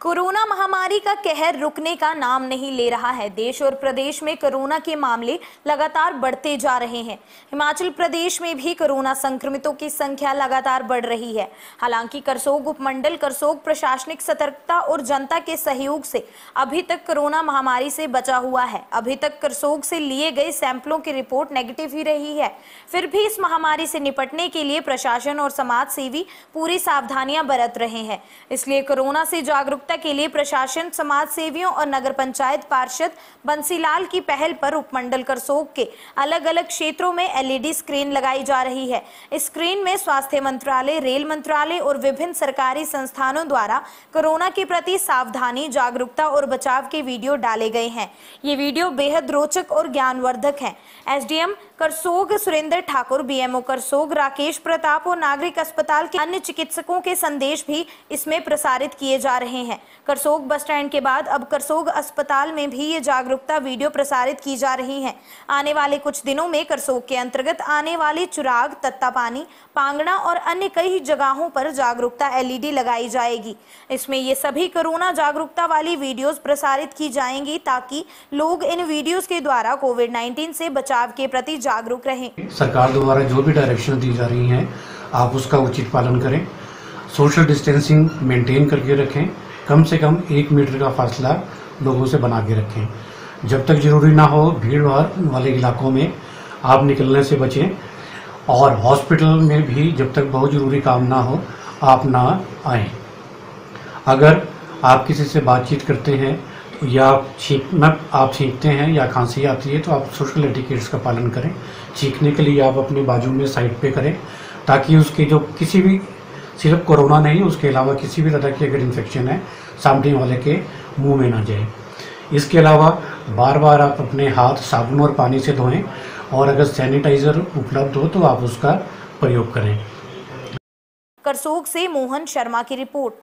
Corona महामारी का कहर रुकने का नाम नहीं ले रहा है देश और प्रदेश में कोरोना के मामले लगातार बढ़ते जा रहे हैं। हिमाचल प्रदेश में भी कोरोना संक्रमितों की संख्या लगातार बढ़ रही है। हालाँकि करसोग उपमंडल, करसोग प्रशासनिक सतर्कता और जनता के सहयोग से अभी तक कोरोना महामारी से बचा हुआ है। अभी तक करसोग से लिए गए सैंपलों की रिपोर्ट नेगेटिव ही रही है। फिर भी इस महामारी से निपटने के लिए प्रशासन और समाज सेवी पूरी सावधानियाँ बरत रहे हैं। इसलिए कोरोना से जागरूकता जागरूकता के लिए प्रशासन, समाज सेवियों और नगर पंचायत पार्षद बंसीलाल की पहल पर उपमंडल करसोग के अलग अलग क्षेत्रों में एलईडी स्क्रीन लगाई जा रही है। स्क्रीन में स्वास्थ्य मंत्रालय, रेल मंत्रालय और विभिन्न सरकारी संस्थानों द्वारा कोरोना के प्रति सावधानी, जागरूकता और बचाव के वीडियो डाले गए हैं। ये वीडियो बेहद रोचक और ज्ञानवर्धक है। एसडीएम करसोग सुरेंद्र ठाकुर बीएमओ करसोग राकेश प्रताप और नागरिक अस्पताल के अन्य चिकित्सकों के संदेश भी इसमें प्रसारित किए जा रहे हैं। करसोग बस स्टैंड के बाद अब करसोग अस्पताल में भी ये जागरूकता वीडियो प्रसारित की जा रही है। आने वाले कुछ दिनों में करसोग के अंतर्गत आने वाले चुराग, तत्तापानी, पांगड़ा और अन्य कई जगहों पर जागरूकता एलईडी लगाई जाएगी। इसमें ये सभी कोरोना जागरूकता वाली वीडियोस प्रसारित की जाएँगी ताकि लोग इन वीडियोस के द्वारा कोविड 19 से बचाव के प्रति जागरूक रहें। सरकार द्वारा जो भी डायरेक्शन दी जा रही हैं, आप उसका उचित पालन करें। सोशल डिस्टेंसिंग मेंटेन करके रखें। कम से कम एक मीटर का फासला लोगों से बना के रखें। जब तक ज़रूरी ना हो, भीड़ भाड़ वाले इलाकों में आप निकलने से बचें। और हॉस्पिटल में भी जब तक बहुत ज़रूरी काम ना हो, आप ना आए। अगर आप किसी से बातचीत करते हैं या छींकना आप छींकते हैं या खांसी आती है तो आप सोशल एटिकेट्स का पालन करें। छींकने के लिए आप अपने बाजू में साइड पे करें, ताकि उसके जो किसी भी, सिर्फ़ कोरोना नहीं, उसके अलावा किसी भी तरह की अगर इन्फेक्शन है, सामने वाले के मुँह में ना जाए। इसके अलावा बार बार आप अपने हाथ साबुन और पानी से धोएँ, और अगर सैनिटाइज़र उपलब्ध हो तो आप उसका प्रयोग करें। करसोग से मोहन शर्मा की रिपोर्ट।